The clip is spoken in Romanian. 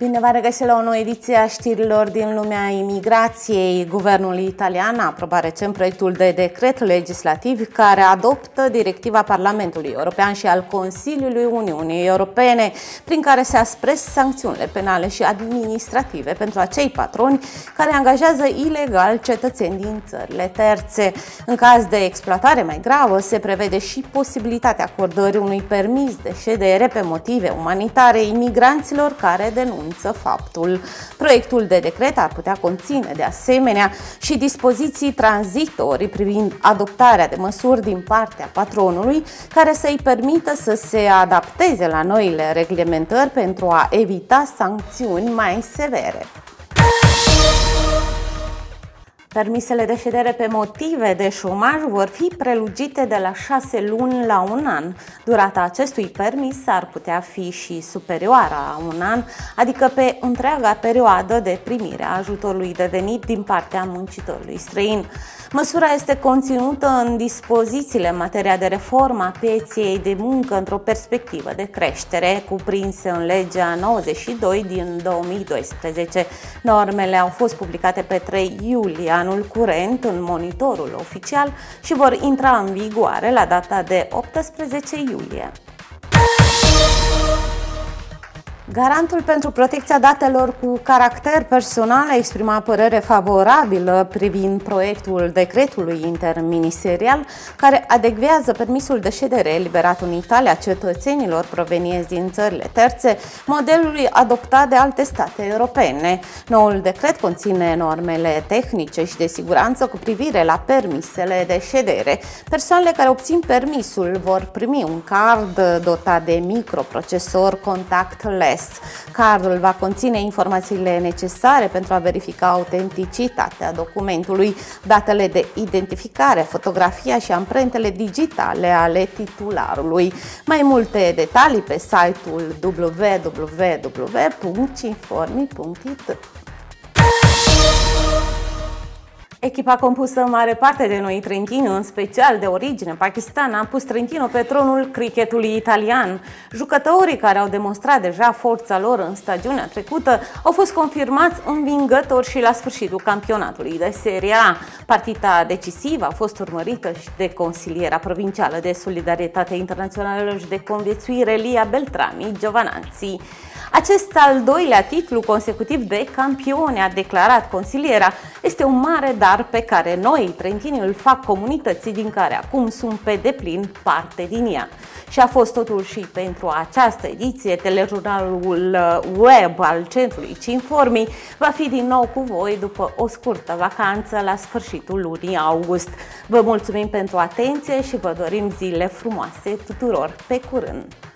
Bine v-am regăsit la o nouă ediție a știrilor din lumea imigrației. Guvernul italian a aprobat recent proiectul de decret legislativ care adoptă directiva Parlamentului European și al Consiliului Uniunii Europene, prin care se aspresc sancțiunile penale și administrative pentru acei patroni care angajează ilegal cetățeni din țările terțe. În caz de exploatare mai gravă, se prevede și posibilitatea acordării unui permis de ședere pe motive umanitare imigranților care denunță anunță faptul. Proiectul de decret ar putea conține de asemenea și dispoziții tranzitorii privind adoptarea de măsuri din partea patronului care să-i permită să se adapteze la noile reglementări pentru a evita sancțiuni mai severe. Permisele de ședere pe motive de șomaj vor fi prelugite de la 6 luni la un an. Durata acestui permis ar putea fi și superioară a un an, adică pe întreaga perioadă de primire a ajutorului de venit din partea muncitorului străin. Măsura este conținută în dispozițiile în materia de reformă a pieței de muncă într-o perspectivă de creștere, cuprinse în legea 92 din 2012. Normele au fost publicate pe 3 iulie anul curent în monitorul oficial și vor intra în vigoare la data de 18 iulie. Garantul pentru protecția datelor cu caracter personal a exprimat părere favorabilă privind proiectul decretului interministerial care adecvează permisul de ședere eliberat în Italia cetățenilor provenienți din țările terțe modelului adoptat de alte state europene. Noul decret conține normele tehnice și de siguranță cu privire la permisele de ședere. Persoanele care obțin permisul vor primi un card dotat de microprocesor contactless test. Cardul va conține informațiile necesare pentru a verifica autenticitatea documentului, datele de identificare, fotografia și amprentele digitale ale titularului. Mai multe detalii pe site-ul www.informi.it. Echipa compusă în mare parte de noi trentini, în special de origine pakistan, a pus Trentino pe tronul cricketului italian. Jucătorii care au demonstrat deja forța lor în stagiunea trecută au fost confirmați învingători și la sfârșitul campionatului de Serie A. Partita decisivă a fost urmărită și de consiliera provincială de solidaritate internațională și de conviețuire Lia Beltrami Giovananzi. Acest al doilea titlu consecutiv de campione, a declarat consiliera, este un mare dar pe care noi, trentinii, îl fac comunității din care acum sunt pe deplin parte din ea. Și a fost totul și pentru această ediție, telejurnalul uh, web al Centrului Cinformii va fi din nou cu voi după o scurtă vacanță la sfârșitul lunii august. Vă mulțumim pentru atenție și vă dorim zile frumoase tuturor. Pe curând!